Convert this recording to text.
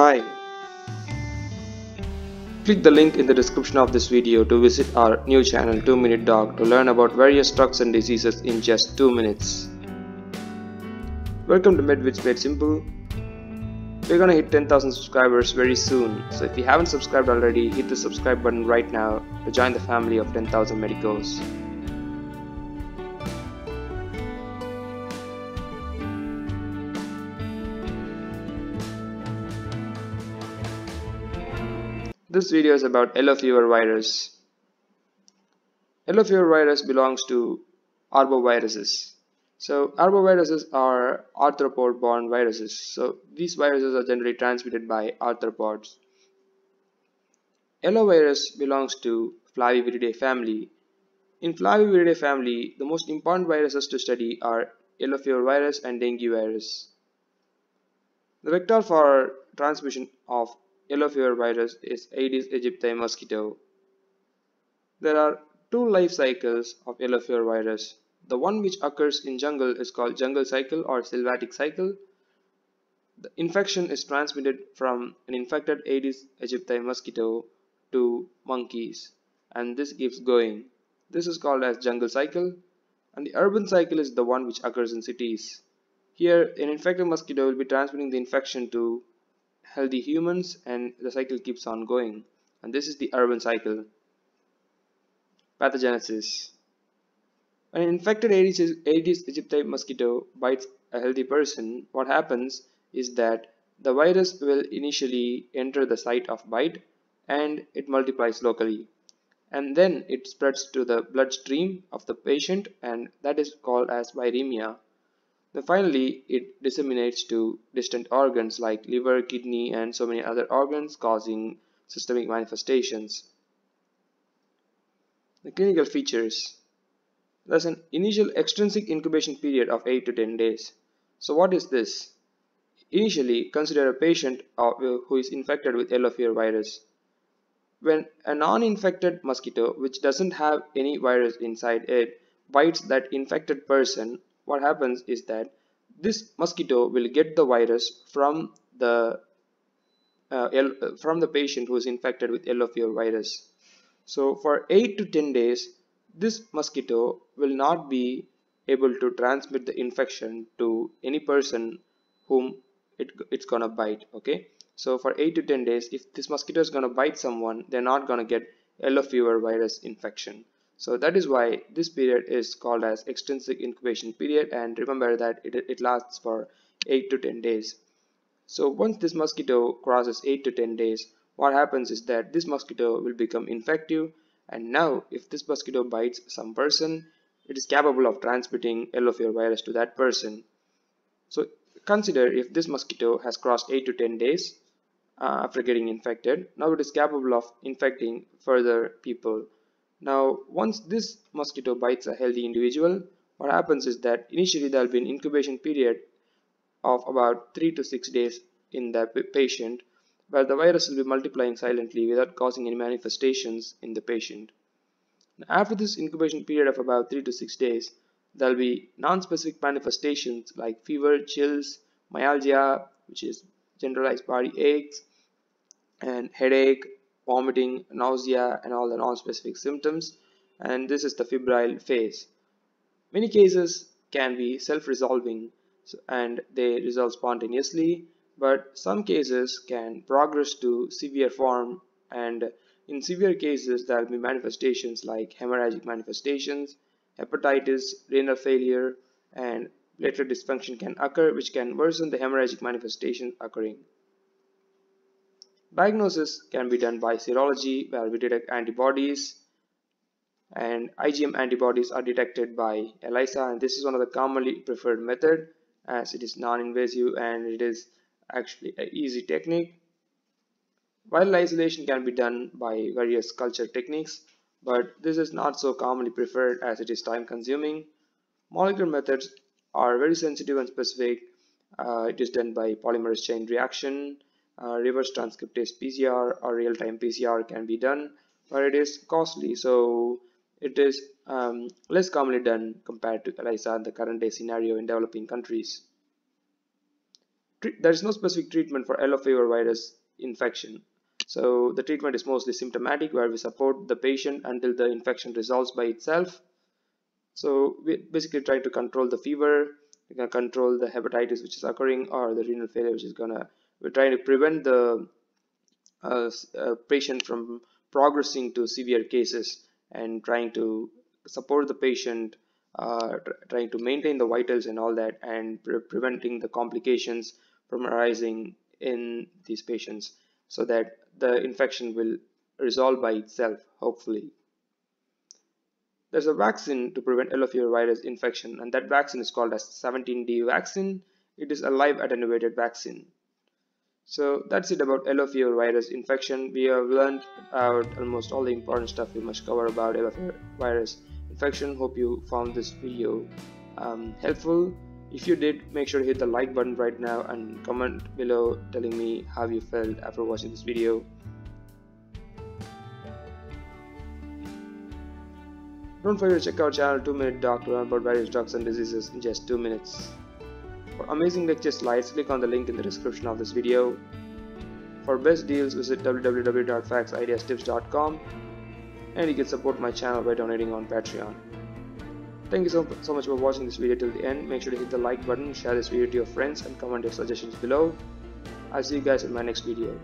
Hi. Click the link in the description of this video to visit our new channel 2 Minute Doc to learn about various drugs and diseases in just 2 minutes. Welcome to MedVids Made Simple. We're gonna hit 10,000 subscribers very soon, so if you haven't subscribed already, hit the subscribe button right now to join the family of 10,000 medicos. This video is about yellow fever virus. Yellow fever virus belongs to arboviruses. So arboviruses are arthropod borne viruses. So these viruses are generally transmitted by arthropods. Yellow virus belongs to Flaviviridae family. In Flaviviridae family, the most important viruses to study are yellow fever virus and dengue virus. The vector for transmission of yellow fever virus is Aedes aegypti mosquito. There are two life cycles of yellow fever virus. The one which occurs in jungle is called jungle cycle or sylvatic cycle. The infection is transmitted from an infected Aedes aegypti mosquito to monkeys and this keeps going. This is called as jungle cycle and the urban cycle is the one which occurs in cities. Here an infected mosquito will be transmitting the infection to healthy humans and the cycle keeps on going. And this is the urban cycle. Pathogenesis. When an infected aedes, aedes aegypti mosquito bites a healthy person. What happens is that the virus will initially enter the site of bite and it multiplies locally. And then it spreads to the bloodstream of the patient and that is called as viremia then finally, it disseminates to distant organs like liver, kidney, and so many other organs, causing systemic manifestations. The clinical features. There's an initial extrinsic incubation period of 8 to 10 days. So what is this? Initially, consider a patient uh, who is infected with yellow fever virus. When a non-infected mosquito, which doesn't have any virus inside it, bites that infected person what happens is that this mosquito will get the virus from the uh, from the patient who is infected with yellow fever virus. So for 8 to 10 days, this mosquito will not be able to transmit the infection to any person whom it, it's gonna bite. Okay, so for 8 to 10 days, if this mosquito is gonna bite someone, they're not gonna get yellow fever virus infection. So that is why this period is called as extrinsic incubation period and remember that it, it lasts for 8 to 10 days. So once this mosquito crosses 8 to 10 days, what happens is that this mosquito will become infective and now if this mosquito bites some person, it is capable of transmitting yellow fever virus to that person. So consider if this mosquito has crossed 8 to 10 days uh, after getting infected, now it is capable of infecting further people now, once this mosquito bites a healthy individual, what happens is that initially there will be an incubation period of about 3 to 6 days in the patient where the virus will be multiplying silently without causing any manifestations in the patient. After this incubation period of about 3 to 6 days, there will be non-specific manifestations like fever, chills, myalgia, which is generalized body aches, and headache, vomiting, nausea, and all the non-specific symptoms. And this is the febrile phase. Many cases can be self-resolving and they resolve spontaneously, but some cases can progress to severe form and in severe cases there will be manifestations like hemorrhagic manifestations, hepatitis, renal failure, and platelet dysfunction can occur which can worsen the hemorrhagic manifestation occurring. Diagnosis can be done by serology where we detect antibodies and IgM antibodies are detected by ELISA and this is one of the commonly preferred method as it is non-invasive and it is actually an easy technique. Viral isolation can be done by various culture techniques but this is not so commonly preferred as it is time consuming. Molecular methods are very sensitive and specific. Uh, it is done by polymerase chain reaction uh, reverse transcriptase PCR or real-time PCR can be done but it is costly so it is um, less commonly done compared to ELISA in the current day scenario in developing countries. there is no specific treatment for yellow fever virus infection. So the treatment is mostly symptomatic where we support the patient until the infection resolves by itself. So we basically try to control the fever, we can control the hepatitis which is occurring or the renal failure which is gonna, we're trying to prevent the uh, uh, patient from progressing to severe cases and trying to support the patient uh, trying to maintain the vitals and all that and pre preventing the complications from arising in these patients so that the infection will resolve by itself hopefully. There's a vaccine to prevent yellow fever virus infection and that vaccine is called as 17D vaccine. It is a live attenuated vaccine so that's it about yellow virus infection. We have learned about almost all the important stuff we must cover about yellow virus infection. Hope you found this video um, helpful. If you did make sure to hit the like button right now and comment below telling me how you felt after watching this video. Don't forget to check our channel 2 minute doc to learn about various drugs and diseases in just 2 minutes for amazing lecture slides click on the link in the description of this video for best deals visit www.factsideastips.com and you can support my channel by donating on Patreon. Thank you so, so much for watching this video till the end. Make sure to hit the like button, share this video to your friends and comment your suggestions below. I'll see you guys in my next video.